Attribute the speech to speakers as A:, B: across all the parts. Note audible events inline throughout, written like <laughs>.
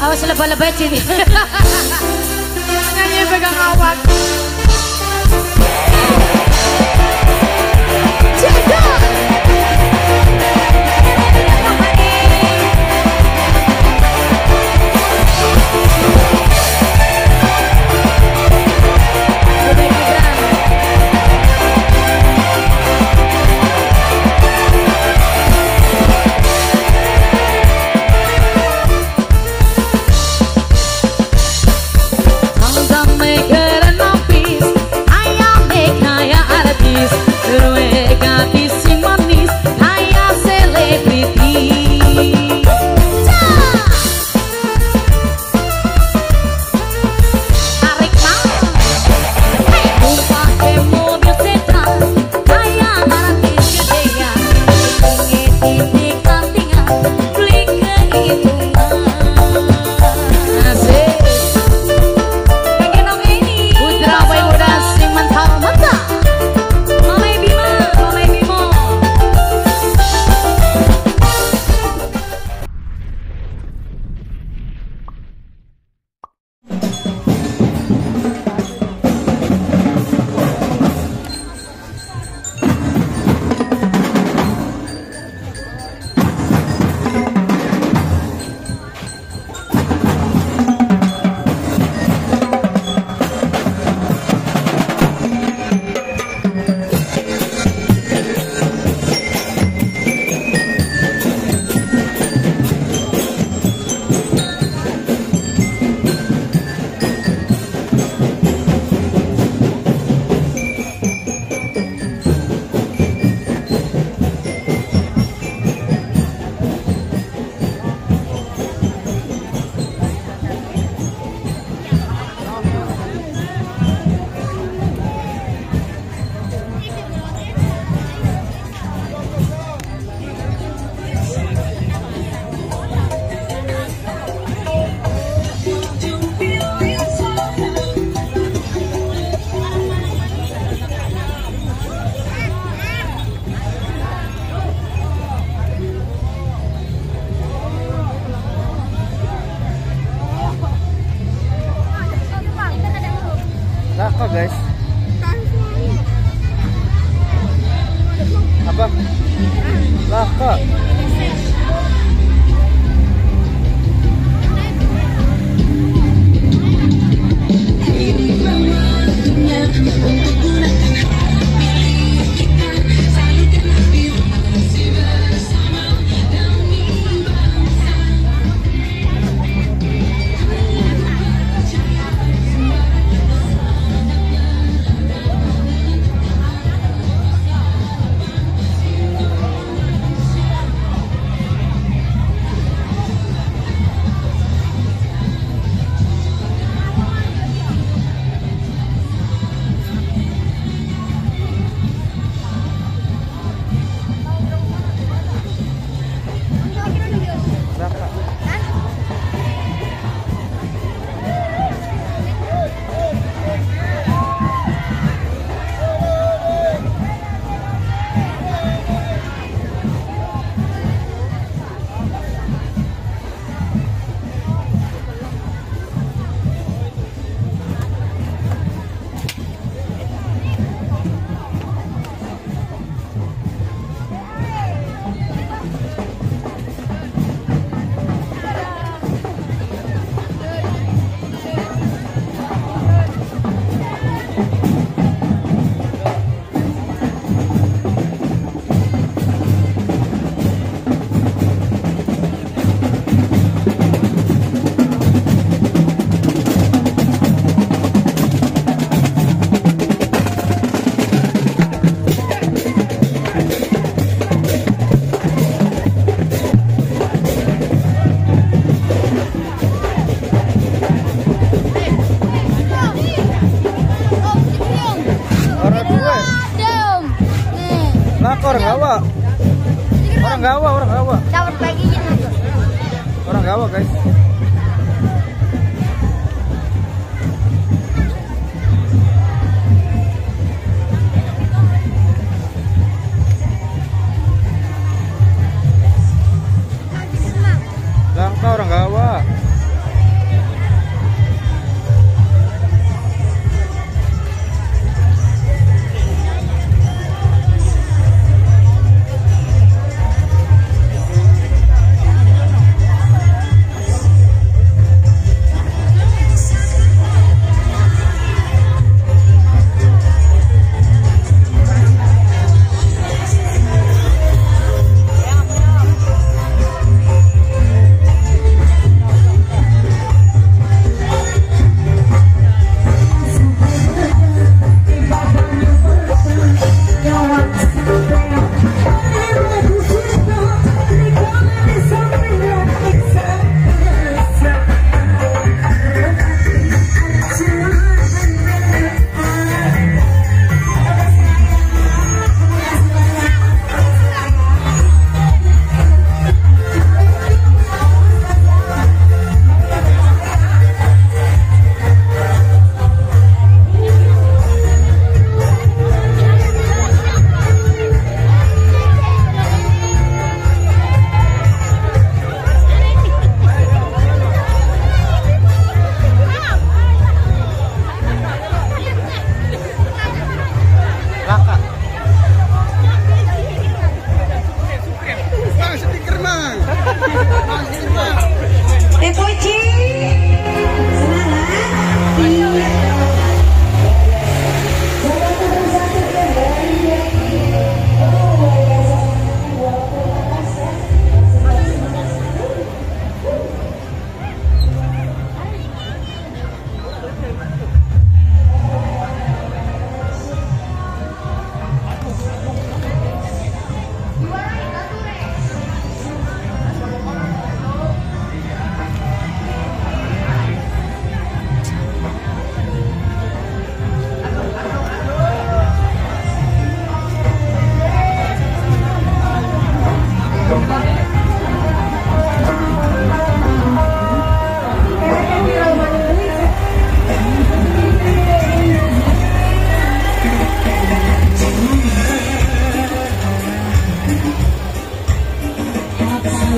A: Awas lebay-lebay sini. <laughs>
B: Nyanyi pegang awak.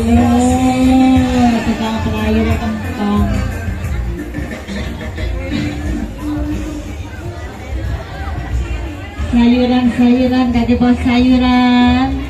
C: Oh, tukang pelayu kentang. Sayuran-sayuran, gak bos sayuran.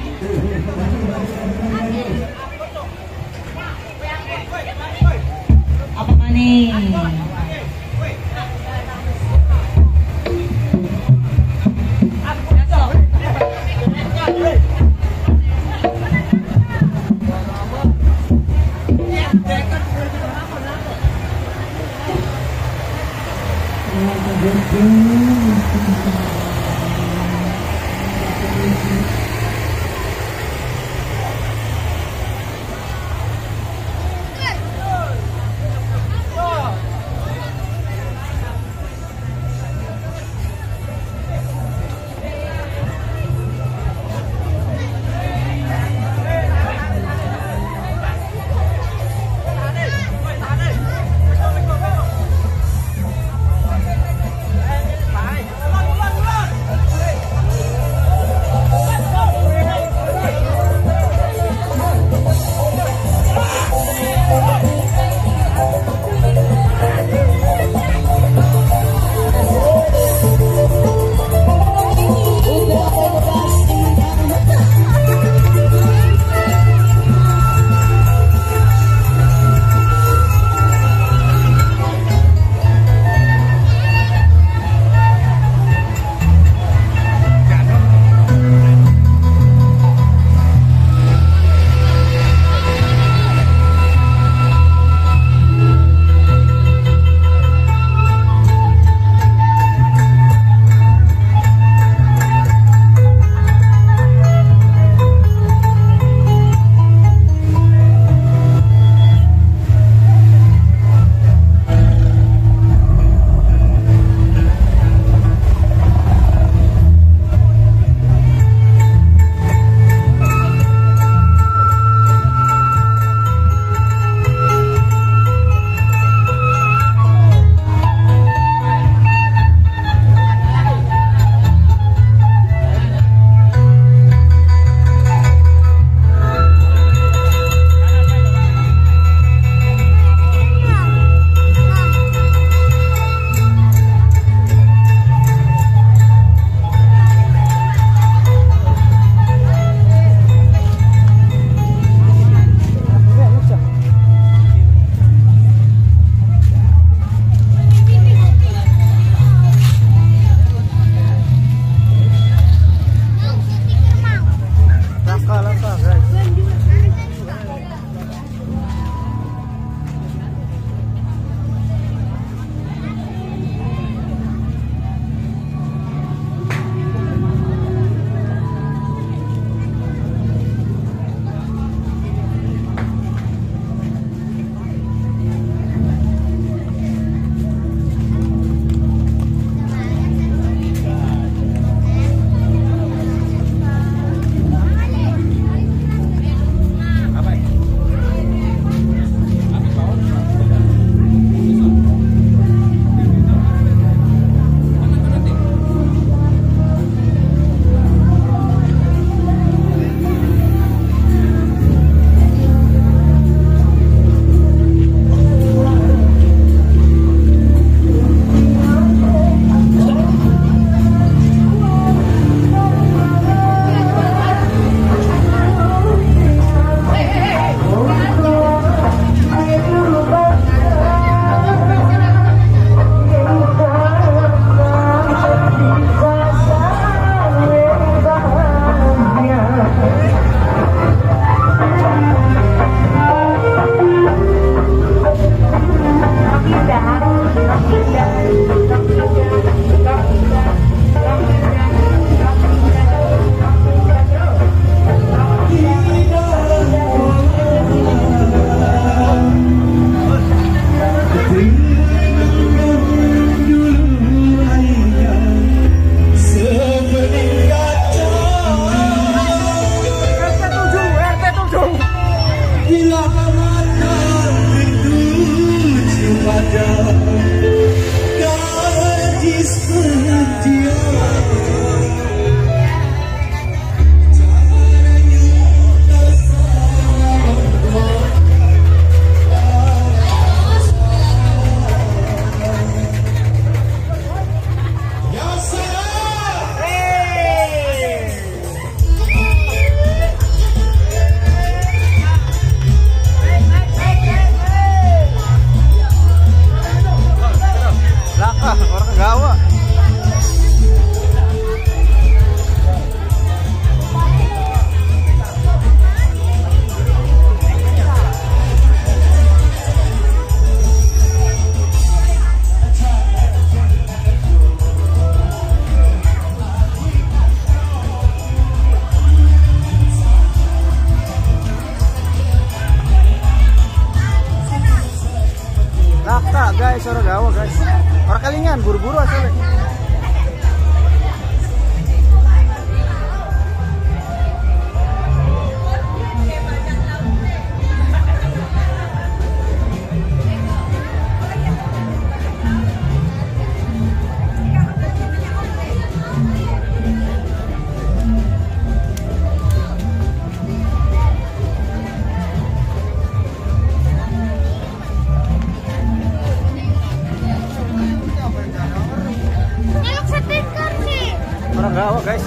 D: Langgawa guys.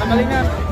C: Sa Malingan.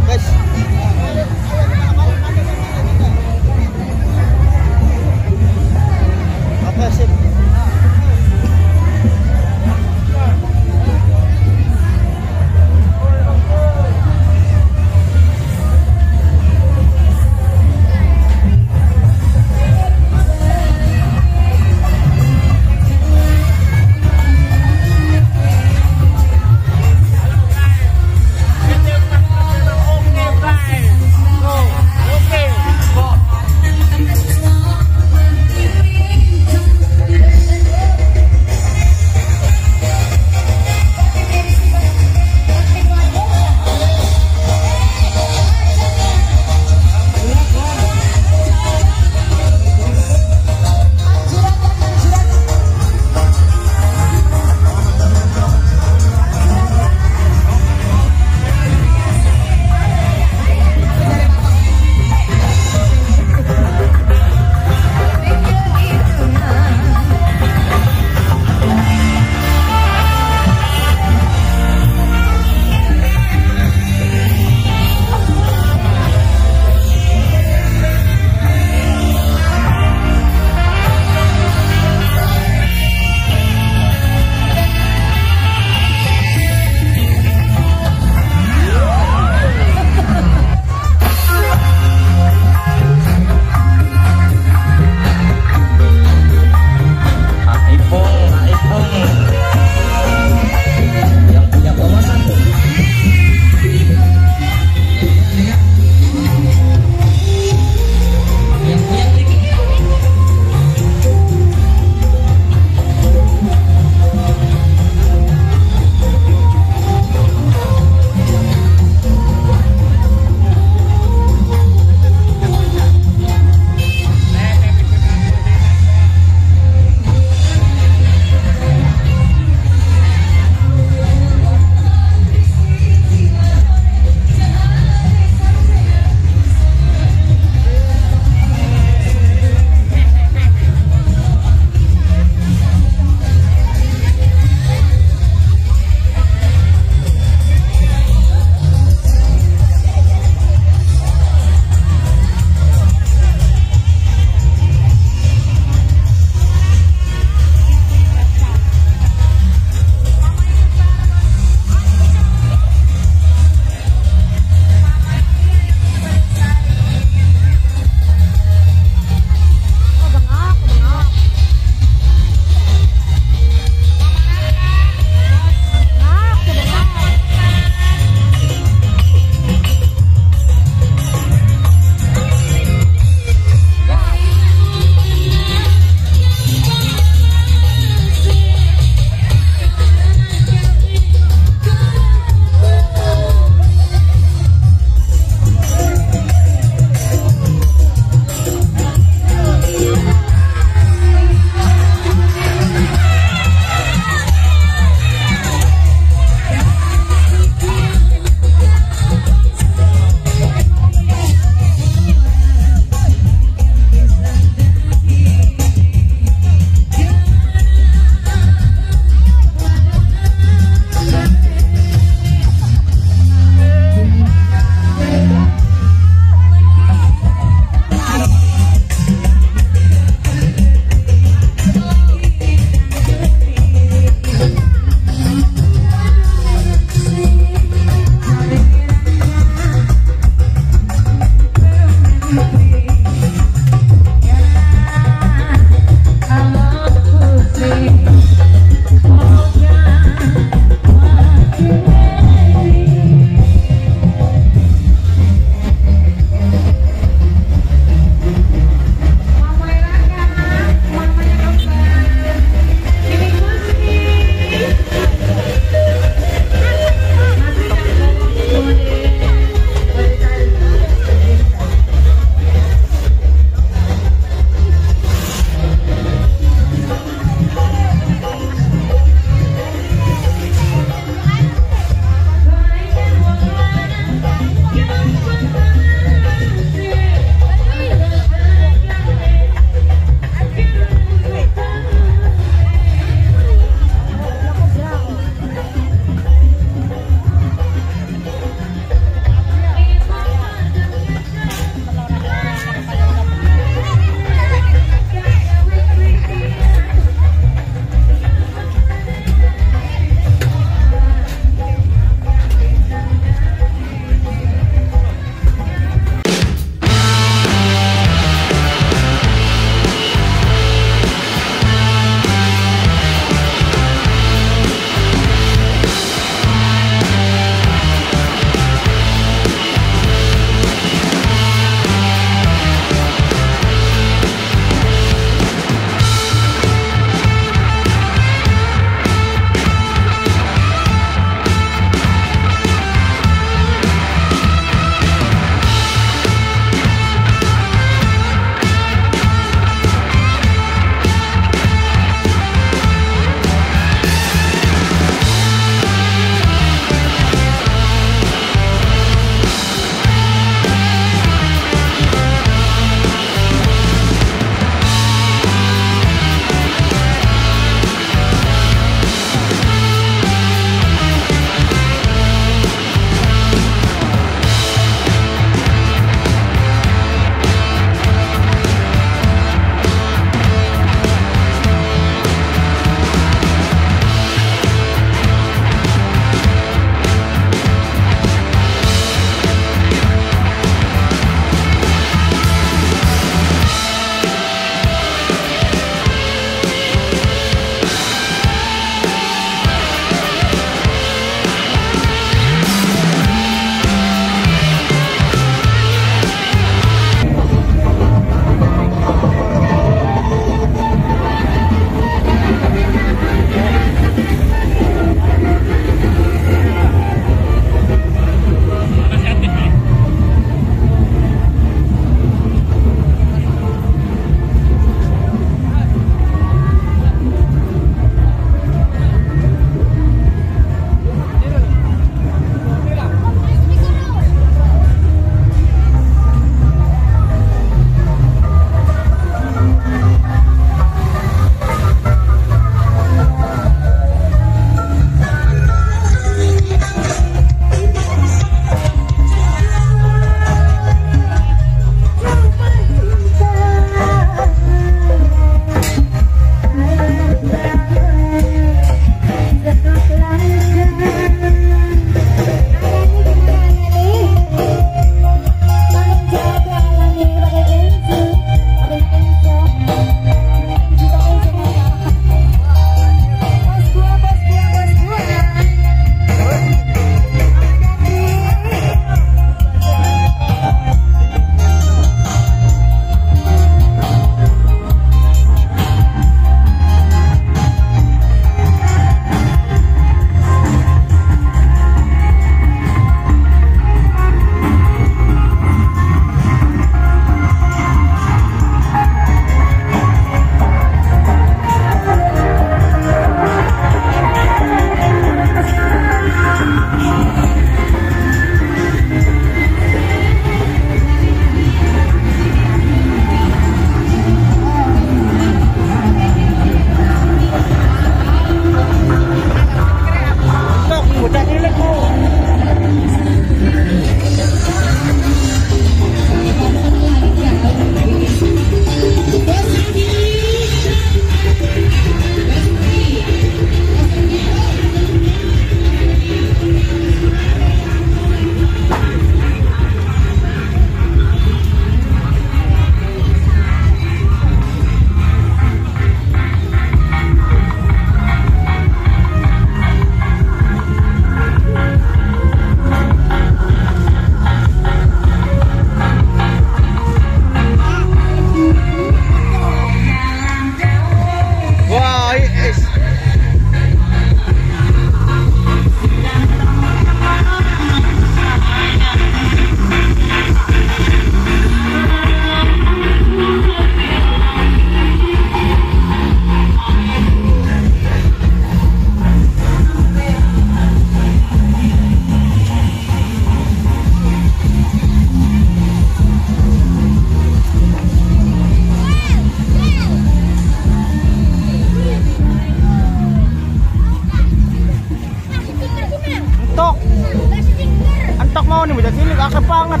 C: Nih bocah cilik akeh banget.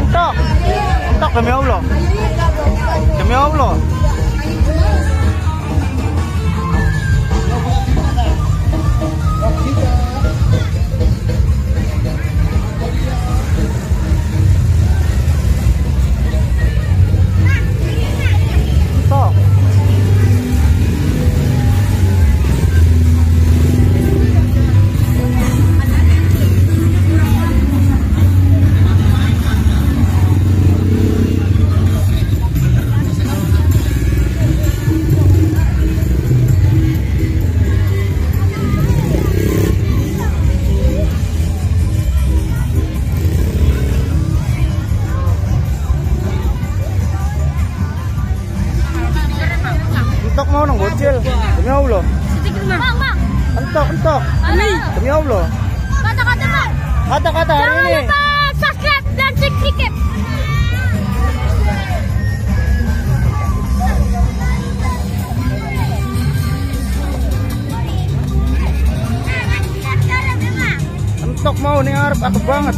C: Entok. Entok demi Allah. Demi Allah. Entok, entok.
B: Halo.
C: Demi Allah.
B: Kata-kata bang.
C: Kata-kata hari
B: Jangan
C: ini.
B: lupa subscribe dan subscribe.
C: Entok mau nih arep aku banget.